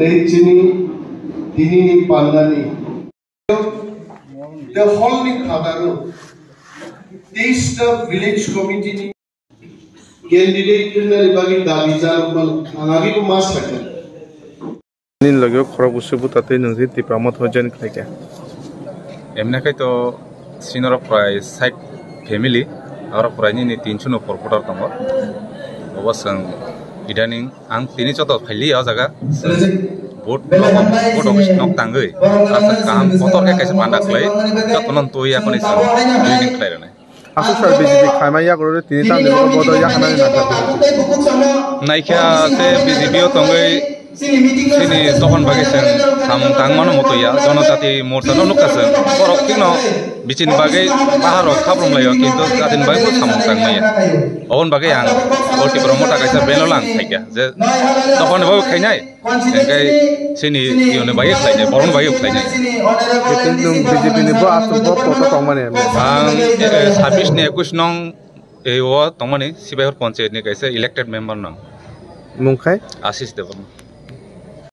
তেইছজনী তিনি পাণ্ডানী the hall নি খাদানো তেইছটা village committee নি প্ৰায় ফেমিলি আৰু প্ৰায় তিনিচোন ওপৰ পটাৰ তংৰ অৱশ্যে ইদানিং आं तिनि चत फाइलि आ जागा बोट बोट अफिस नक तांगै आसा काम पतर के कैसे पांडा खलै जतनन तोय आकनि सा दुइनिं खलायरने asu sar bjp khaima ya goro tini tan de bodo ya khana na ta नाइखिया से बिजेपिओ तंगै sini tokon bagi sen samung tang mano moto ya jonotati morsa no nukasen korok kino bicin bagai paharo kabrum layo kinto katin bagai pun samung tang maya awon bagai yang ulti promo tak kaisa beno lang kaya je tokon bagai kainyai engkai sini ione bagai kainyai boron bagai kainyai ketin nung bjp ni bo asu bo poto tongmane bang sabis ni ekus nong ewo tongmani sibahur panchayat ni kaisa elected member nong mungkhai Ashis Deban